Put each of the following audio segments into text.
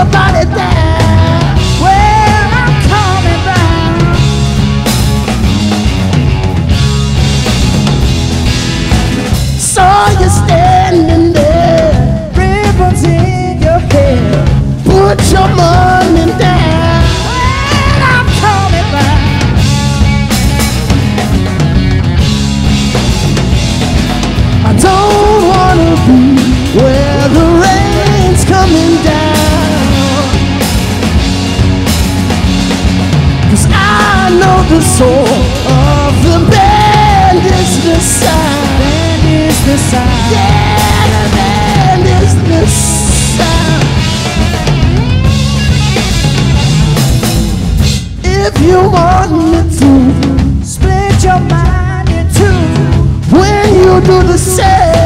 nobody there. The soul of the band is the sound. Band is the sound. Yeah, the band is the sound. If you want me to Split your mind in two. when you do the same.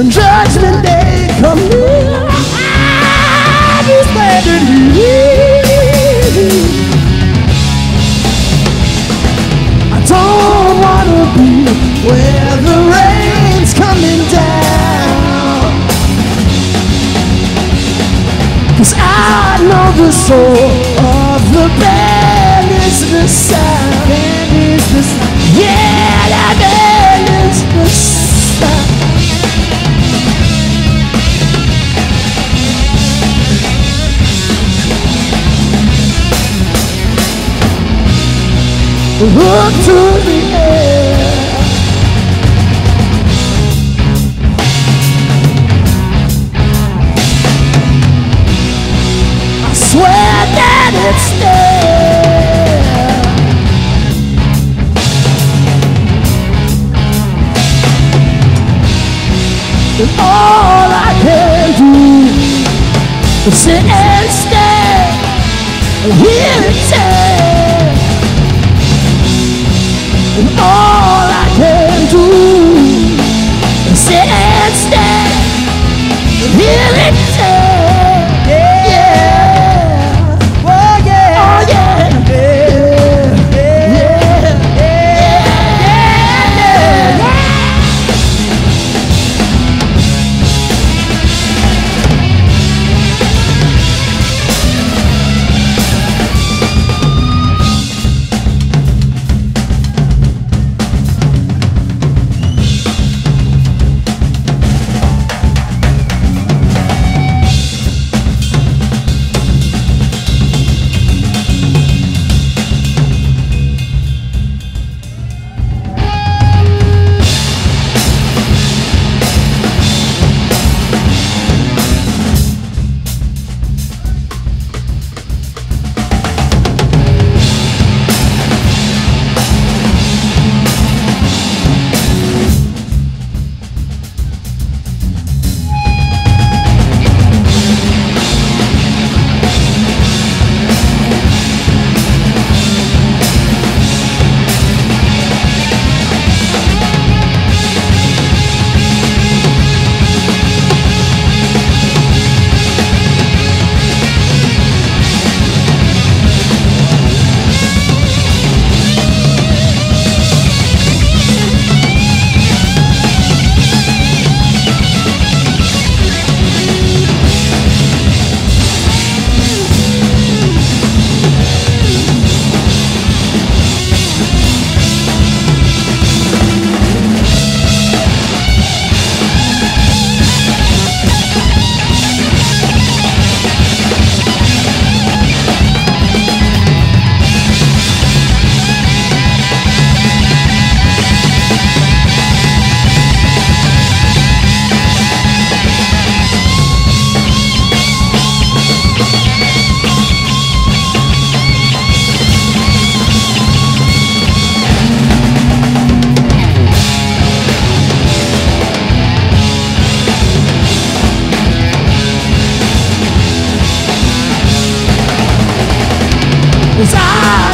When judgment day comes near. I be standing here. I don't wanna be where the rain's coming down. Cause I know the soul of the band Look to the air. I swear that it's there. And all I can do is sit and stare and hear it. And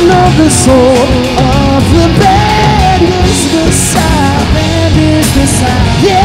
Of the soul of the band is the sound. Band is the sound. Yeah.